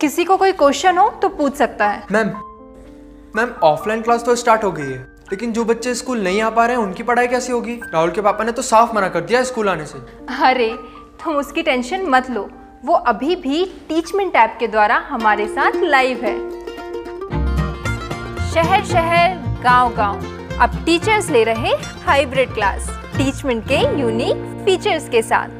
किसी को कोई क्वेश्चन हो तो पूछ सकता है। मैम मैम ऑफलाइन क्लास तो स्टार्ट हो गई है लेकिन जो बच्चे स्कूल नहीं आ पा रहे हैं उनकी पढ़ाई कैसी होगी? राहुल के पापा ने तो साफ़ मना कर दिया स्कूल आने से। अरे तुम उसकी टेंशन मत लो। वो अभी भी टीचमेंट ऐप के द्वारा हमारे साथ लाइव है। शहर शहर गाँव गाँव अब टीचर्स ले रहे हाइब्रिड क्लास टीचमेंट के यूनिक फीचर्स के साथ।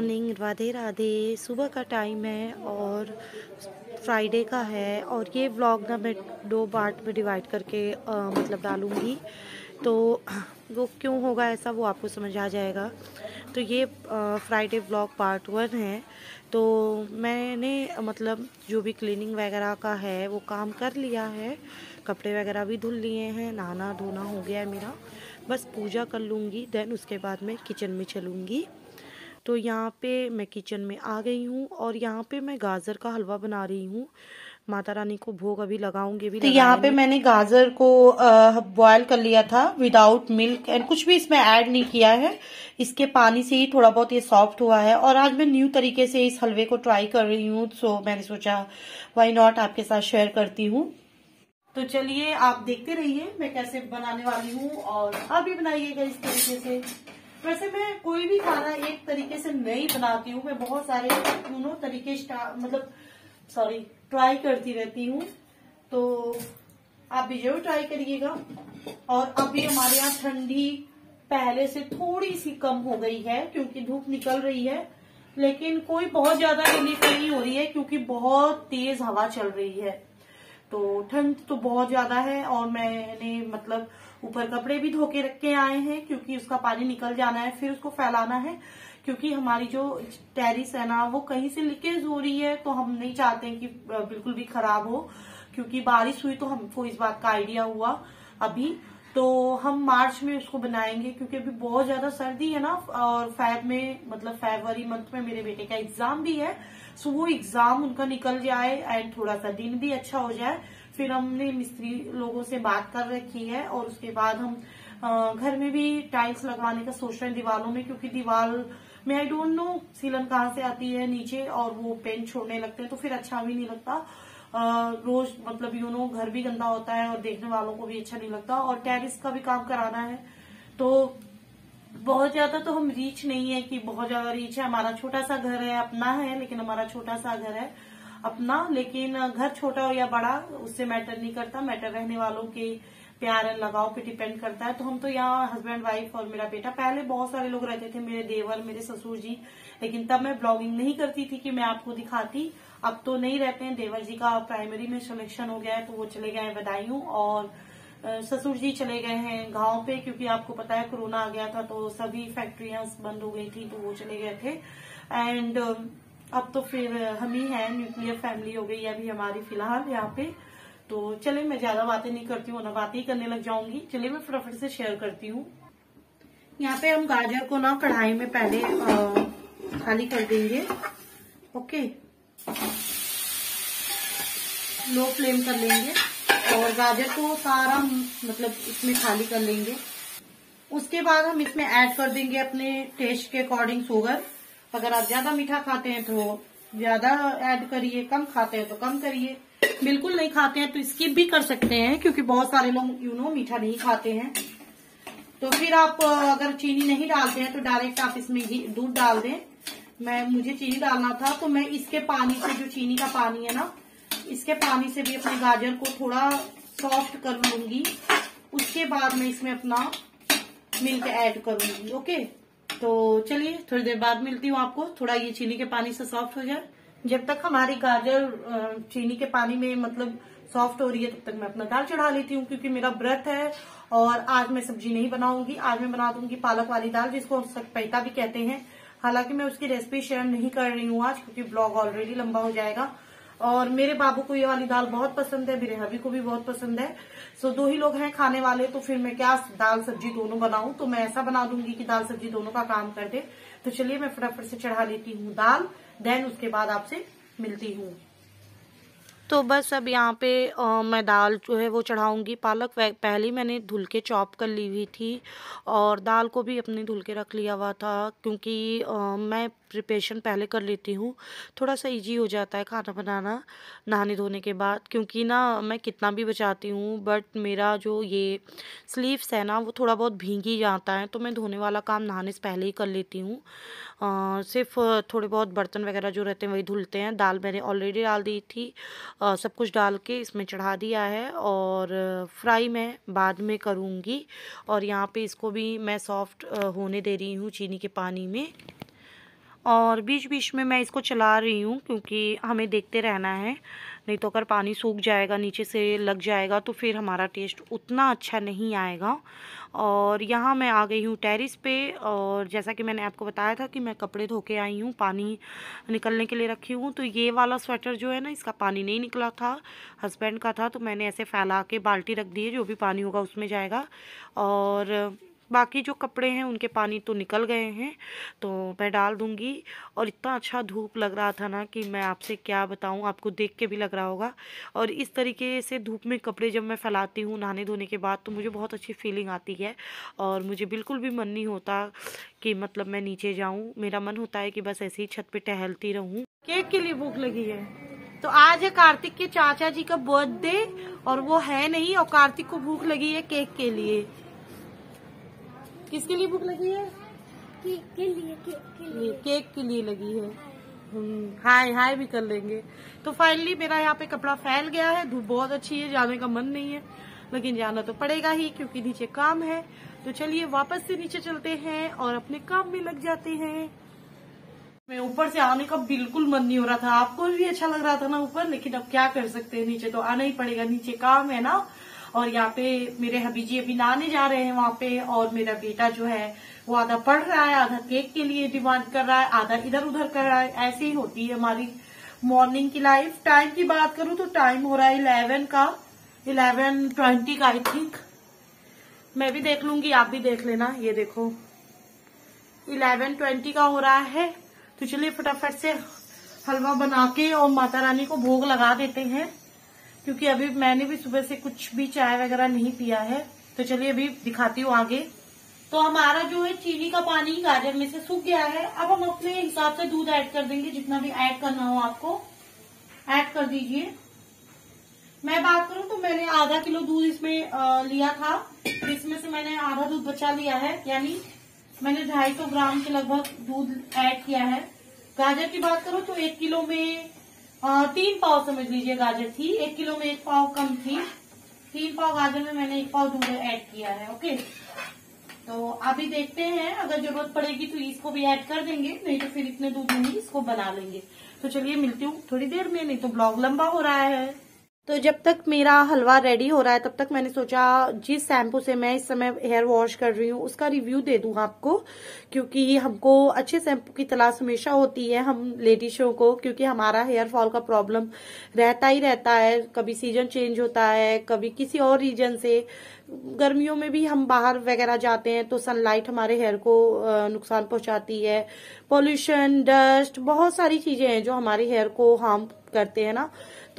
मॉर्निंग राधे राधे। सुबह का टाइम है और फ्राइडे का है और ये व्लॉग ना मैं दो पार्ट में डिवाइड करके आ, मतलब डालूँगी। तो वो क्यों होगा ऐसा वो आपको समझ आ जाएगा। तो ये फ्राइडे व्लॉग पार्ट वन है। तो मैंने मतलब जो भी क्लीनिंग वगैरह का है वो काम कर लिया है। कपड़े वगैरह भी धुल लिए हैं नहाना धोना हो गया है मेरा। बस पूजा कर लूँगी देन उसके बाद मैं किचन में चलूँगी। तो यहाँ पे मैं किचन में आ गई हूँ और यहाँ पे मैं गाजर का हलवा बना रही हूँ। माता रानी को भोग अभी लगाऊँगी भी तो यहाँ पे मैंने गाजर को बॉयल कर लिया था विदाउट मिल्क एंड कुछ भी इसमें ऐड नहीं किया है। इसके पानी से ही थोड़ा बहुत ये सॉफ्ट हुआ है और आज मैं न्यू तरीके से इस हलवे को ट्राई कर रही हूँ सो मैंने सोचा वाई नॉट आपके साथ शेयर करती हूँ। तो चलिए आप देखते रहिए मैं कैसे बनाने वाली हूँ और आप भी बनाइएगा इस तरीके से। वैसे मैं कोई भी खाना एक तरीके से नहीं बनाती हूँ, मैं बहुत सारे दोनों तरीके मतलब सॉरी ट्राई करती रहती हूँ। तो आप भी ज़रूर ट्राई करिएगा। और अभी हमारे यहाँ ठंडी पहले से थोड़ी सी कम हो गई है, क्योंकि धूप निकल रही है। लेकिन कोई बहुत ज़्यादा रिलीफ नहीं हो रही है, क्योंकि बहुत तेज हवा चल रही है। तो ठंड तो बहुत ज़्यादा है, और मैंने मतलब ऊपर कपड़े भी धो के रख के आए हैं, क्योंकि उसका पानी निकल जाना है, फिर उसको फैलाना है, क्योंकि हमारी जो टेरिस है ना, वो कहीं से लीकेज हो रही है तो हम नहीं चाहते कि बिल्कुल भी खराब हो, क्योंकि बारिश हुई तो हमको इस बात का आइडिया हुआ अभी। तो हम मार्च में उसको बनाएँगे, क्योंकि अभी बहुत ज़्यादा सर्दी है ना, और फैब में मतलब फेबररी मंथ में मेरे बेटे का एग्ज़ाम भी है, सो वो एग्ज़ाम उनका निकल जाए, एंड थोड़ा सा दिन भी अच्छा हो जाए फिर हमने मिस्त्री लोगों से बात कर रखी है और उसके बाद हम घर में भी टाइल्स लगवाने का सोच रहे हैं दीवारों में, क्योंकि दीवार में आई डोंट नो सीलन कहाँ से आती है नीचे और वो पेंट छोड़ने लगते हैं तो फिर अच्छा भी नहीं लगता। रोज मतलब यू नो घर भी गंदा होता है और देखने वालों को भी अच्छा नहीं लगता और टेरिस का भी काम कराना है। तो बहुत ज़्यादा तो हम रीच नहीं है कि बहुत ज़्यादा रीच है। हमारा छोटा सा घर है, अपना है, लेकिन हमारा छोटा सा घर है। अपना, लेकिन घर छोटा हो या बड़ा, उससे मैटर नहीं करता। मैटर रहने वालों के प्यार एंड लगाव पे डिपेंड करता है। तो हम तो यहाँ हस्बैंड वाइफ और मेरा बेटा, पहले बहुत सारे लोग रहते थे, मेरे देवर, मेरे ससुर जी। लेकिन तब मैं ब्लॉगिंग नहीं करती थी कि मैं आपको दिखाती। अब तो नहीं रहते हैं। देवर जी का प्राइमरी में सिलेक्शन हो गया है तो वो चले गए हैं बदायूं और ससुर जी चले गए हैं गाँव पे, क्योंकि आपको पता है कोरोना आ गया था तो सभी फैक्ट्रियाँ बंद हो गई थी तो वो चले गए थे। एंड अब तो फिर हम ही हैं न्यूक्लियर फैमिली हो गई अभी हमारी फ़िलहाल यहाँ पे। तो चले मैं ज़्यादा बातें नहीं करती हूँ ना बातें ही करने लग जाऊँगी। चलिए, मैं फटाफट से शेयर करती हूँ। यहाँ पे हम गाजर को ना कढ़ाई में पहले खाली कर देंगे। ओके? लो फ्लेम कर लेंगे और गाजर को सारा मतलब इसमें खाली कर लेंगे। उसके बाद हम इसमें ऐड कर देंगे अपने टेस्ट के अकॉर्डिंग शुगर अगर आप ज़्यादा मीठा खाते हैं तो ज़्यादा ऐड करिए, कम खाते हैं तो कम करिए। बिल्कुल नहीं खाते हैं तो स्किप भी कर सकते हैं, क्योंकि बहुत सारे लोग यू नो मीठा नहीं खाते हैं। तो फिर आप अगर चीनी नहीं डालते हैं तो डायरेक्ट आप इसमें दूध डाल दें। मैं, मुझे चीनी डालना था तो मैं इसके पानी से, जो चीनी का पानी है ना, इसके पानी से भी अपने गाजर को थोड़ा सॉफ्ट कर लूँगी। उसके बाद मैं इसमें अपना मिल्क ऐड करूँगी ओके तो चलिए, थोड़ी देर बाद मिलती हूँ आपको। थोड़ा ये चीनी के पानी से सॉफ्ट हो जाए। जब तक हमारी गाजर चीनी के पानी में मतलब सॉफ्ट हो रही है, तब तक मैं अपना दाल चढ़ा लेती हूँ, क्योंकि मेरा व्रत है और आज मैं सब्ज़ी नहीं बनाऊँगी। आज मैं बना दूँगी पालक वाली दाल, जिसको पैता भी कहते हैं। हालाँकि मैं उसकी रेसिपी शेयर नहीं कर रही हूँ आज, क्योंकि ब्लॉग ऑलरेडी लंबा हो जाएगा। और मेरे बाबू को ये वाली दाल बहुत पसंद है, मेरे हबी को भी बहुत पसंद है। सो दो ही लोग हैं खाने वाले तो फिर मैं क्या दाल सब्ज़ी दोनों बनाऊँ? तो मैं ऐसा बना दूँगी कि दाल सब्ज़ी दोनों का काम कर दे। तो चलिए मैं फटाफट से चढ़ा लेती हूँ दाल देन उसके बाद आपसे मिलती हूँ। तो बस अब यहाँ पे आ, मैं दाल जो है वो चढ़ाऊँगी। पालक पहले मैंने धुल के चॉप कर ली हुई थी और दाल को भी अपने धुल के रख लिया हुआ था क्योंकि आ, मैं प्रिपरेशन पहले कर लेती हूँ। थोड़ा सा इजी हो जाता है खाना बनाना नहाने धोने के बाद क्योंकि ना मैं कितना भी बचाती हूँ बट मेरा जो ये स्लीव्स है ना वो थोड़ा बहुत भीग ही जाता है तो मैं धोने वाला काम नहाने से पहले ही कर लेती हूँ। सिर्फ़ थोड़े बहुत बर्तन वगैरह जो रहते हैं वही धुलते हैं। दाल मैंने ऑलरेडी डाल दी थी। सब कुछ डाल के इसमें चढ़ा दिया है और फ्राई मैं बाद में करूँगी और यहाँ पे इसको भी मैं सॉफ्ट होने दे रही हूँ चीनी के पानी में। और बीच बीच में मैं इसको चला रही हूँ क्योंकि हमें देखते रहना है। नहीं तो अगर पानी सूख जाएगा, नीचे से लग जाएगा तो फिर हमारा टेस्ट उतना अच्छा नहीं आएगा। और यहाँ मैं आ गई हूँ टेरिस पे और जैसा कि मैंने आपको बताया था कि मैं कपड़े धो के आई हूँ, पानी निकलने के लिए रखी हूँ तो ये वाला स्वेटर जो है ना, इसका पानी नहीं निकला था हस्बैंड का था तो मैंने ऐसे फैला के बाल्टी रख दी है, जो भी पानी होगा उसमें जाएगा। और बाकी जो कपड़े हैं, उनके पानी तो निकल गए हैं तो मैं डाल दूँगी। और इतना अच्छा धूप लग रहा था ना कि मैं आपसे क्या बताऊँ, आपको देख के भी लग रहा होगा। और इस तरीके से धूप में कपड़े जब मैं फैलाती हूँ नहाने धोने के बाद तो मुझे बहुत अच्छी फीलिंग आती है। और मुझे बिल्कुल भी मन नहीं होता कि मतलब मैं नीचे जाऊँ। मेरा मन होता है कि बस ऐसे ही छत पर टहलती रहूँ। केक के लिए भूख लगी है। तो आज है कार्तिक के चाचा जी का बर्थडे और वो है नहीं, और कार्तिक को भूख लगी है केक के लिए। किसके लिए भूख लगी है? केक के लिए केक के लिए। केक के लिए लगी है। हाय। हाय भी कर लेंगे। तो फाइनली मेरा यहाँ पे कपड़ा फैल गया है। धूप बहुत अच्छी है जाने का मन नहीं है। लेकिन जाना तो पड़ेगा ही क्योंकि नीचे काम है। तो चलिए वापस से नीचे चलते हैं और अपने काम में लग जाते हैं। मैं ऊपर से आने का बिल्कुल मन नहीं हो रहा था। आपको भी अच्छा लग रहा था ना ऊपर लेकिन अब क्या कर सकते हैं? नीचे तो आना ही पड़ेगा। नीचे काम है ना। और यहाँ पे मेरे हबी जी अभी नहाने जा रहे हैं वहाँ पे और मेरा बेटा जो है वो आधा पढ़ रहा है, आधा केक के लिए डिमांड कर रहा है, आधा इधर उधर कर रहा है। ऐसे ही होती है हमारी मॉर्निंग की लाइफ टाइम की बात करूँ तो टाइम हो रहा है इलेवन का। इलेवन ट्वेंटी का आई थिंक मैं भी देख लूँगी, आप भी देख लेना। ये देखो। इलेवन ट्वेंटी का हो रहा है। तो चलिए फटाफट से हलवा बना के और माता रानी को भोग लगा देते हैं। क्योंकि अभी मैंने भी सुबह से कुछ भी चाय वगैरह नहीं पिया है तो चलिए अभी दिखाती हूँ आगे। तो हमारा जो है चीनी का पानी गाजर में से सूख गया है। अब हम अपने हिसाब से दूध ऐड कर देंगे, जितना भी ऐड करना हो आपको। ऐड कर दीजिए। मैं बात करूँ तो मैंने आधा किलो दूध इसमें लिया था। इसमें से मैंने आधा दूध बचा लिया है, यानी मैंने ढाई सौ ग्राम के लगभग दूध ऐड किया है। गाजर की बात करूँ तो एक किलो में तीन पाव समझ लीजिए गाजर थी, एक किलो में एक पाव कम थी। तीन पाव गाजर में मैंने एक पाव दूध ऐड किया है, ओके? तो अभी देखते हैं, अगर ज़रूरत पड़ेगी तो इसको भी ऐड कर देंगे, नहीं तो फिर इतने दूध में इसको बना लेंगे। तो चलिए मिलती हूँ थोड़ी देर में, नहीं तो ब्लॉग लंबा हो रहा है। तो जब तक मेरा हलवा रेडी हो रहा है, तब तक मैंने सोचा, जिस शैम्पू से मैं इस समय हेयर वॉश कर रही हूँ, उसका रिव्यू दे दूँ आपको, क्योंकि हमको अच्छे शैम्पू की तलाश हमेशा होती है, हम लेडीजों को, क्योंकि हमारा हेयर फॉल का प्रॉब्लम रहता ही रहता है। कभी सीज़न चेंज होता है, कभी किसी और रीजन से। गर्मियों में भी हम बाहर वगैरह जाते हैं तो सनलाइट हमारे हेयर को नुकसान पहुंचाती है। पॉल्यूशन डस्ट बहुत सारी चीज़ें हैं जो हमारे हेयर को हार्म करते हैं ना।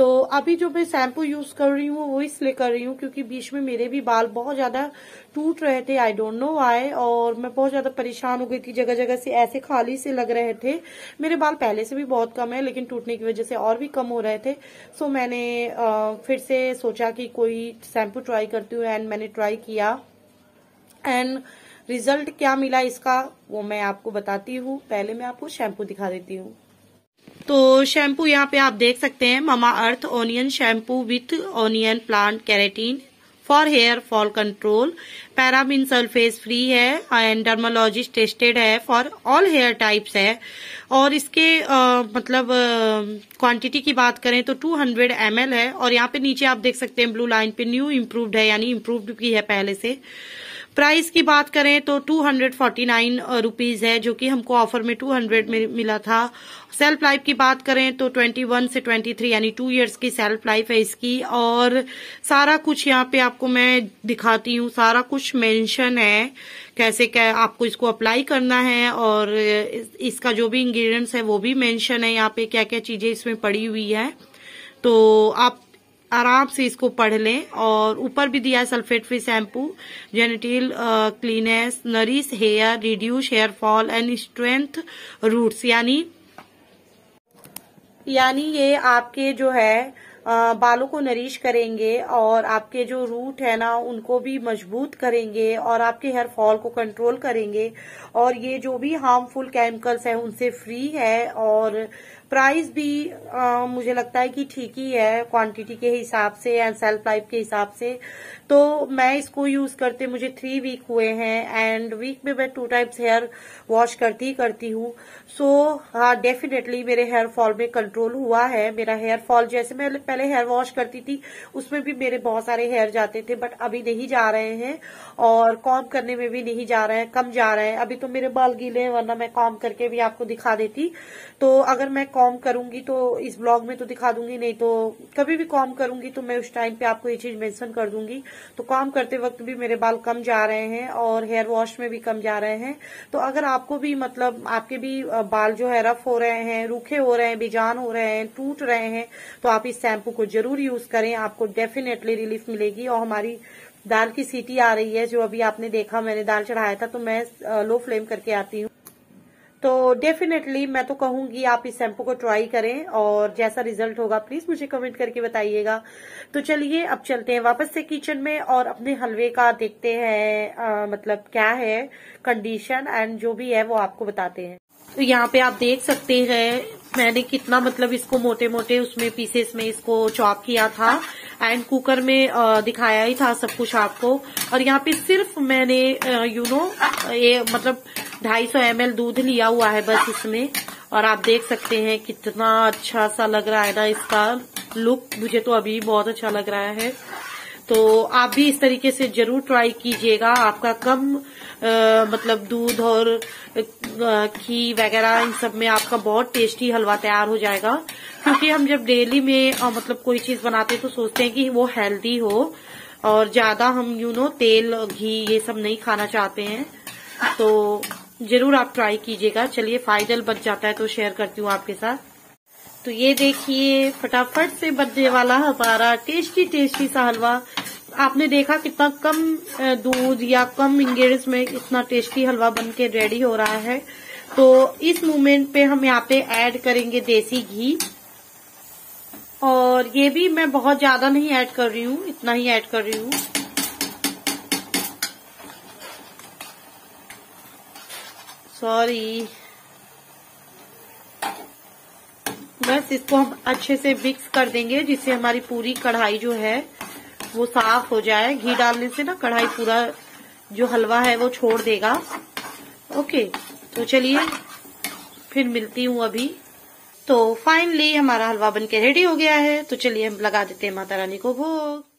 तो अभी जो मैं शैम्पू यूज़ कर रही हूँ वो इसलिए कर रही हूँ क्योंकि बीच में मेरे भी बाल बहुत ज़्यादा टूट रहे थे आई डोंट नो वाई और मैं बहुत ज़्यादा परेशान हो गई थी जगह जगह से ऐसे खाली से लग रहे थे। मेरे बाल पहले से भी बहुत कम है लेकिन टूटने की वजह से और भी कम हो रहे थे। सो मैंने आ, फिर से सोचा कि कोई शैम्पू ट्राई करती हूँ एंड मैंने ट्राई किया। एंड रिज़ल्ट क्या मिला इसका वो मैं आपको बताती हूँ। पहले मैं आपको शैम्पू दिखा देती हूँ। तो शैम्पू यहाँ पे आप देख सकते हैं Mamaearth onion shampoo with onion plant keratin for hair fall control. Paraben sulphate free है एंड डर्मोलॉजिस्ट टेस्टेड है फॉर ऑल हेयर टाइप्स है। और इसके आ, मतलब क्वांटिटी की बात करें तो 200 हंड्रेड है। और यहाँ पे नीचे आप देख सकते हैं ब्लू लाइन पे न्यू इम्प्रूव्ड है यानी इम्प्रूव्ड भी है पहले से। प्राइस की बात करें तो two hundred forty nine rupees है, जो कि हमको ऑफ़र में टू हंड्रेड में मिला था। सेल्फ लाइफ की बात करें तो 21 से 23 यानी टू इयर्स की सेल्फ लाइफ है इसकी। और सारा कुछ यहाँ पे आपको मैं दिखाती हूँ। सारा कुछ मेंशन है, कैसे क्या आपको इसको अप्लाई करना है और इसका जो भी इंग्रेडिएंट्स है वो भी मेंशन है। यहाँ पे क्या क्या चीज़ें इसमें पड़ी हुई है। तो आप आराम से इसको पढ़ लें और ऊपर भी दिया है sulphate free shampoo, gentle cleanses nourish hair, reduce, hair fall and strength roots. यानी यानी ये आपके जो है बालों को नरिश करेंगे और आपके जो रूट है ना, उनको भी मज़बूत करेंगे और आपके हेयर फॉल को कंट्रोल करेंगे। और ये जो भी हार्मफुल केमिकल्स हैं, उनसे फ्री है और प्राइस भी आ, मुझे लगता है कि ठीक ही है क्वांटिटी के हिसाब से एंड सेल्फ लाइफ के हिसाब से। तो मैं इसको यूज़ करते मुझे थ्री वीक हुए हैं एंड वीक में मैं टू टाइम्स हेयर वॉश करती ही करती हूँ। सो हाँ डेफिनेटली मेरे हेयर फॉल में कंट्रोल हुआ है। मेरा हेयर फॉल जैसे मैं पहले हेयर वॉश करती थी उसमें भी मेरे बहुत सारे हेयर जाते थे बट अभी नहीं जा रहे हैं और कॉम करने में भी नहीं जा रहे हैं कम जा रहे हैं। अभी तो मेरे बाल गीले हैं वरना मैं कॉम करके भी आपको दिखा देती। तो अगर मैं कॉम करूँगी तो इस ब्लॉग में तो दिखा दूँगी, नहीं तो कभी भी कॉम करूँगी तो मैं उस टाइम पे आपको ये चीज़ मेंशन कर दूँगी। तो कॉम करते वक्त भी मेरे बाल कम जा रहे हैं और हेयर वॉश में भी कम जा रहे हैं। तो अगर आपको भी मतलब आपके भी बाल जो है रफ हो रहे हैं, रूखे हो रहे हैं, बेजान हो रहे हैं, टूट रहे हैं तो आप इस शैम्पू को ज़रूर यूज़ करें। आपको डेफिनेटली रिलीफ मिलेगी और हमारी दाल की सीटी आ रही है, जो अभी आपने देखा, मैंने दाल चढ़ाया था तो मैं लो फ्लेम करके आती हूँ। तो डेफिनेटली मैं तो कहूँगी आप इस शैम्पू को ट्राई करें और जैसा रिज़ल्ट होगा प्लीज़ मुझे कमेंट करके बताइएगा। तो चलिए, अब चलते हैं वापस से किचन में और अपने हलवे का देखते हैं मतलब क्या है कंडीशन एंड जो भी है वो आपको बताते हैं। तो यहाँ पे आप देख सकते हैं मैंने कितना मतलब इसको मोटे मोटे उसमें पीसेस में इसको चॉप किया था एंड कुकर में दिखाया ही था सब कुछ आपको। और यहाँ पे सिर्फ़ मैंने यू नो ये मतलब 250 एम दूध लिया हुआ है बस इसमें। और आप देख सकते हैं कितना अच्छा सा लग रहा है ना इसका लुक मुझे तो अभी बहुत अच्छा लग रहा है। तो आप भी इस तरीके से ज़रूर ट्राई कीजिएगा। आपका कम आ, मतलब दूध और घी वगैरह इन सब में आपका बहुत टेस्टी हलवा तैयार हो जाएगा। क्योंकि हम जब डेली में आ, मतलब कोई चीज़ बनाते हैं तो सोचते हैं कि वो हेल्दी हो और ज़्यादा हम यू नो तेल घी ये सब नहीं खाना चाहते हैं। तो ज़रूर आप ट्राई कीजिएगा। चलिए फाइनल बच जाता है तो शेयर करती हूँ आपके साथ। तो ये देखिए फटाफट से बनने वाला हमारा टेस्टी टेस्टी सा हलवा। आपने देखा कितना कम दूध या कम इंग्रेडिएंट्स में इतना टेस्टी हलवा बन के रेडी हो रहा है। तो इस मोमेंट पे हम यहाँ पे ऐड करेंगे देसी घी। और ये भी मैं बहुत ज़्यादा नहीं ऐड कर रही हूँ, इतना ही ऐड कर रही हूँ। सॉरी बस इसको हम अच्छे से मिक्स कर देंगे, जिससे हमारी पूरी कढ़ाई जो है वो साफ़ हो जाए, घी डालने से ना कढ़ाई पूरा जो हलवा है वो छोड़ देगा। ओके तो चलिए फिर मिलती हूँ अभी। तो फाइनली हमारा हलवा बनके रेडी हो गया है तो चलिए हम लगा देते हैं माता रानी को भोग।